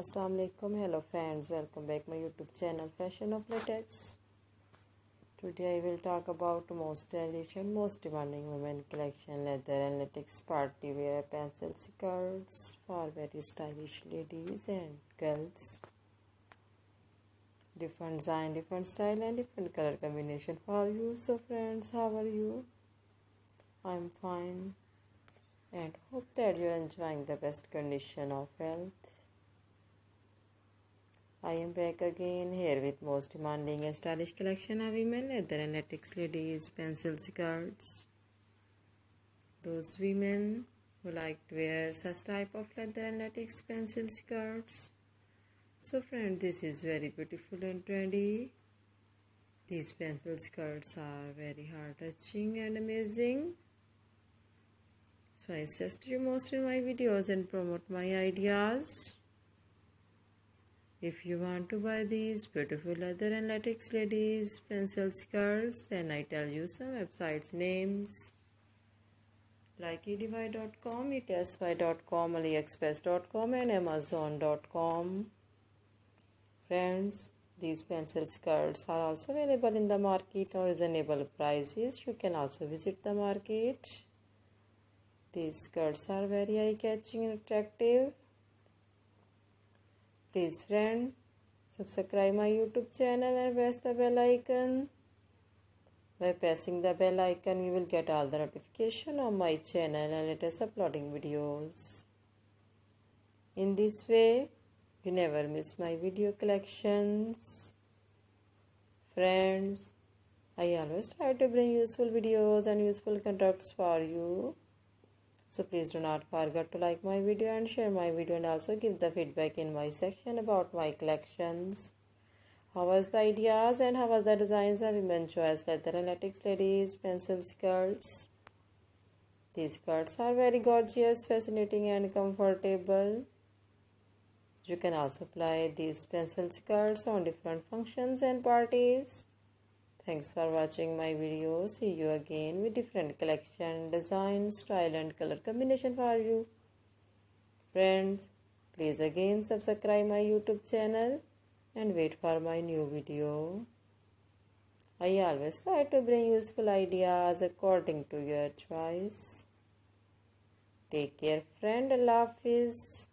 Assalamu alaikum hello friends. Welcome back my youtube channel fashion of latex. Today I will talk about most stylish and most demanding women collection leather and latex party wear pencil skirts for very stylish ladies and girls. Different design different style and different color combination for you. So friends how are you? I'm fine and hope that you're enjoying the best condition of health I am back again here with most demanding and stylish collection of women leather and latex ladies pencil skirts. Those women who like to wear such type of leather and latex pencil skirts. So friend this is very beautiful and trendy. These pencil skirts are very heart touching and amazing. So I suggest you most in my videos and promote my ideas. If you want to buy these beautiful leather and latex ladies pencil skirts, then I tell you some websites names like eDivide.com, etasby.com, aliexpress.com and amazon.com. Friends, these pencil skirts are also available in the market or reasonable prices. You can also visit the market. These skirts are very eye-catching and attractive. Please friend, subscribe my YouTube channel and press the bell icon. By pressing the bell icon, you will get all the notification on my channel and latest uploading videos. In this way, you never miss my video collections. Friends, I always try to bring useful videos and useful contacts for you. So please do not forget to like my video and share my video and also give the feedback in my section about my collections. How was the ideas and how was the designs of women choice leather latex ladies pencil skirts. These skirts are very gorgeous, fascinating and comfortable. You can also apply these pencil skirts on different functions and parties. Thanks for watching my video. See you again with different collection, design, style and color combination for you. Friends, please again subscribe my YouTube channel and wait for my new video. I always try to bring useful ideas according to your choice. Take care friend. love Hafiz.